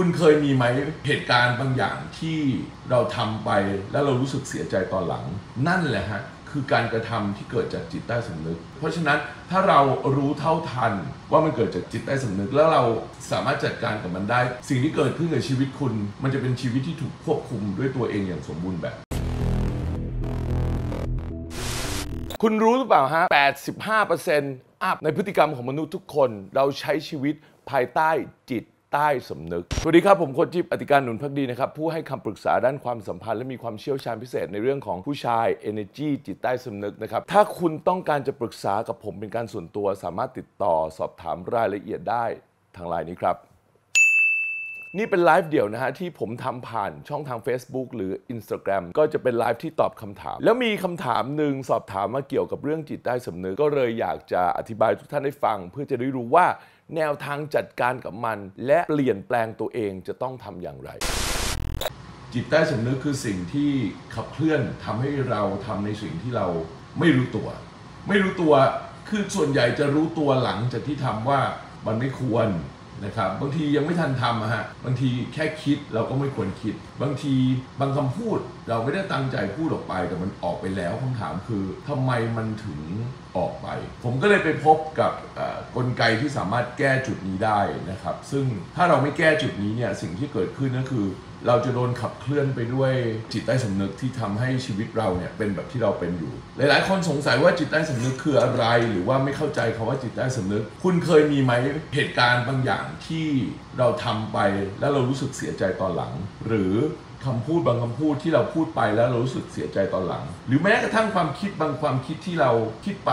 คุณเคยมีไหมเหตุการณ์บางอย่างที่เราทำไปแล้วเรารู้สึกเสียใจตอนหลัง นั่นแหละฮะคือการกระทำที่เกิดจากจิตใต้สำนึก เพราะฉะนั้นถ้าเรารู้เท่าทันว่ามันเกิดจากจิตใต้สำนึก แล้วเราสามารถจัดการกับมันได้ สิ่งที่เกิดขึ้นกับชีวิตคุณ มันจะเป็นชีวิตที่ถูกควบคุมด้วยตัวเองอย่างสมบูรณ์แบบ คุณรู้หรือเปล่าฮะ 85%อัพในพฤติกรรมของมนุษย์ทุกคน เราใช้ชีวิตภายใต้จิต ใต้สำนึก สวัสดีครับ ผมโคจิบอธิการหนุนพักดีนะครับ ผู้ให้คำปรึกษาด้านความสัมพันธ์และมีความเชี่ยวชาญพิเศษในเรื่องของผู้ชาย energy จิตใต้สำนึกนะครับ ถ้าคุณต้องการจะปรึกษากับผมเป็นการส่วนตัว สามารถติดต่อสอบถามรายละเอียดได้ทางไลน์นี้ครับ นี่เป็นไลฟ์เดี่ยวนะฮะที่ผมทำผ่านช่องทาง Facebook หรือ Instagram ก็จะเป็นไลฟ์ที่ตอบคำถาม แล้วมีคำถามหนึ่งสอบถามมาเกี่ยวกับเรื่องจิตใต้สำนึกก็เลยอยากจะอธิบายทุกท่านได้ฟัง เพื่อจะได้รู้ว่า แนวทางจัดการกับมัน และเปลี่ยนแปลงตัวเองจะต้องทำอย่างไร จิตใต้สำนึกคือสิ่งที่ขับเคลื่อนทำให้เราทำในสิ่งที่เราไม่รู้ตัว ไม่รู้ตัวคือส่วนใหญ่จะรู้ตัวหลังจากที่ทำว่ามันไม่ควร นะครับบางทียังไม่ทันทำอะฮะบางทีแค่คิดเราก็ไม่ควรคิด บางทีบางคำพูดเราไม่ได้ตั้งใจพูดออกไป แต่มันออกไปแล้วคำถามคือทำไมมันถึงออกไป ผมก็เลยไปพบกับกลไกที่สามารถแก้จุดนี้ได้นะครับ ซึ่งถ้าเราไม่แก้จุดนี้เนี่ยสิ่งที่เกิดขึ้นก็คือ เราจะโดนขับเคลื่อนไปด้วยจิตใต้สำนึกที่ทำให้ชีวิตเราเนี่ยเป็นแบบที่เราเป็นอยู่ หลาย ๆ คนสงสัยว่าจิตใต้สำนึกคืออะไร หรือว่าไม่เข้าใจคาว่าจิตใต้สำนึก คุณเคยมีไหมเหตุการณ์บางอย่างที่เราทำไป แล้วเรารู้สึกเสียใจตอนหลัง หรือคำพูดบางคำพูดที่เราพูดไปแล้วเรารู้สึกเสียใจตอนหลัง หรือแม้กระทั่งความคิดบางความคิดที่เราคิดไป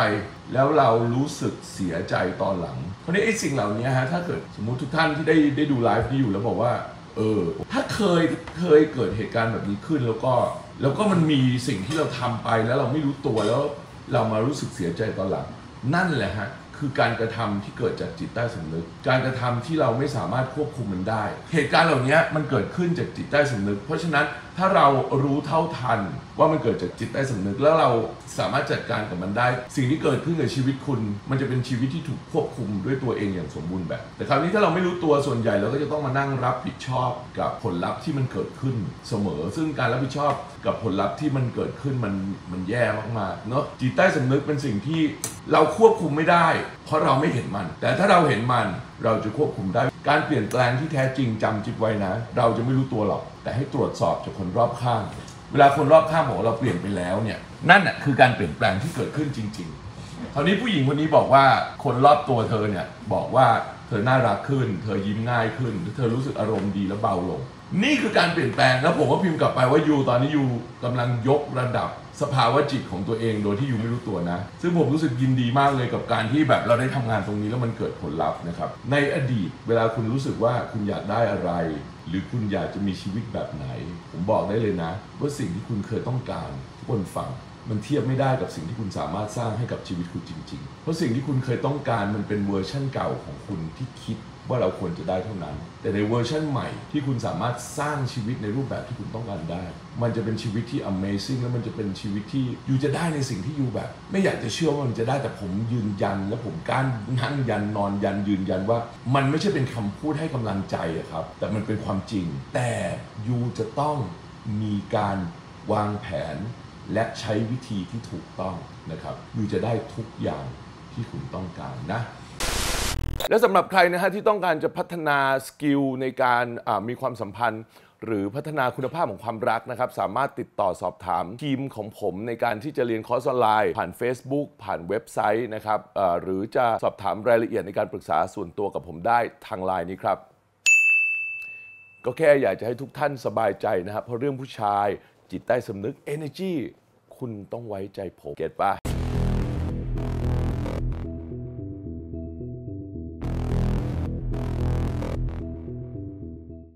แล้วเรารู้สึกเสียใจตอนหลัง เพราะนี้ไอ้สิ่งเหล่านี้ฮะถ้าเกิดสมมุติทุกท่านที่ได้ได้ดูไลฟ์นี้อยู่แล้วบอกว่า เออ ถ้าเคยเคยเกิดเหตุการณ์แบบนี้ขึ้นแล้วก็ แล้วก็มันมีสิ่งที่เราทำไปแล้วเราไม่รู้ตัวแล้วเรามารู้สึกเสียใจตอนหลัง นั่นแหละฮะคือการกระทำที่เกิดจากจิตใต้สำนึก การกระทำที่เราไม่สามารถควบคุมมันได้ เหตุการณ์เหล่านี้มันเกิดขึ้นจากจิตใต้สำนึก เพราะฉะนั้น ถ้าเรารู้เท่าทันว่ามันเกิดจากจิตใต้สำนึกแล้วเราสามารถจัดการกับมันได้ สิ่งที่เกิดขึ้นกับชีวิตคุณ มันจะเป็นชีวิตที่ถูกควบคุมด้วยตัวเองอย่างสมบูรณ์แบบ แต่คราวนี้ถ้าเราไม่รู้ตัวส่วนใหญ่เราก็จะต้องมานั่งรับผิดชอบกับผลลัพธ์ที่มันเกิดขึ้นเสมอ ซึ่งการรับผิดชอบกับผลลัพธ์ที่มันเกิดขึ้นมันมันแย่มากๆเนาะจิตใต้สำนึกเป็นสิ่งที่เราควบคุมไม่ได้ เพราะเราไม่เห็นมัน แต่ถ้าเราเห็นมันเราจะควบคุมได้ การเปลี่ยนแปลงที่แท้จริงจำจิตไว้นะ เราจะไม่รู้ตัวหรอก แต่ให้ตรวจสอบจากคนรอบข้าง เวลาคนรอบข้างบอกเราเปลี่ยนไปแล้วเนี่ย นั่นน่ะคือการเปลี่ยนแปลงที่เกิดขึ้นจริง ๆ คราวนี้ผู้หญิงคนนี้บอกว่าคนรอบตัวเธอเนี่ยบอกว่าเธอน่ารักขึ้น เธอยิ้มง่ายขึ้น เธอรู้สึกอารมณ์ดีและเบาลง นี่คือการเปลี่ยนแปลง แล้วผมก็พิมพ์กลับไปว่ายูตอนนี้ยูกำลังยกระดับ สภาวะจิตของตัวเองโดยที่อยู่ไม่รู้ตัวนะ ซึ่งผมรู้สึกยินดีมากเลยกับการที่แบบเราได้ทำงานตรงนี้แล้วมันเกิดผลลัพธ์นะครับ ในอดีตเวลาคุณรู้สึกว่าคุณอยากได้อะไร หรือคุณอยากจะมีชีวิตแบบไหน ผมบอกได้เลยนะ ว่าสิ่งที่คุณเคยต้องการทุกคนฟังมันเทียบไม่ได้กับสิ่งที่คุณสามารถสร้างให้กับชีวิตคุณจริง ๆ เพราะสิ่งที่คุณเคยต้องการมันเป็นเวอร์ชั่นเก่าของคุณที่คิด ว่าเราควรจะได้เท่านั้น แต่ในเวอร์ชั่นใหม่ที่คุณสามารถสร้างชีวิตในรูปแบบที่คุณต้องการได้ มันจะเป็นชีวิตที่ amazing แล้วมันจะเป็นชีวิตที่ you จะได้ในสิ่งที่ you แบบ ไม่อยากจะเชื่อว่ามันจะได้แต่ผมยืนยัน และผมกล้ารนั่งยันนอนยันยืนยันว่า มันไม่ใช่เป็นคำพูดให้กำลังใจอะครับ แต่มันเป็นความจริง แต่ you จะต้องมีการวางแผน และใช้วิธีที่ถูกต้องนะครับ you จะได้ทุกอย่างที่คุณต้องการนะ และสำหรับใครนะฮะที่ต้องการจะพัฒนา skill ในการมีความสัมพันธ์ หรือพัฒนาคุณภาพของความรักนะครับ สามารถติดต่อสอบถามทีมของผมในการที่จะเรียนคอร์สออนไลน์ ผ่าน Facebook ผ่านเว็บไซต์นะครับหรือจะสอบถามรายละเอียดในการปรึกษาส่วนตัวกับผมได้ทางไลน์นี้ครับก็แค่อยากจะให้ทุกท่านสบายใจนะครับ เพราะเรื่องผู้ชายจิตใต้สำนึก energy คุณต้องไว้ใจผม เก็ตปะ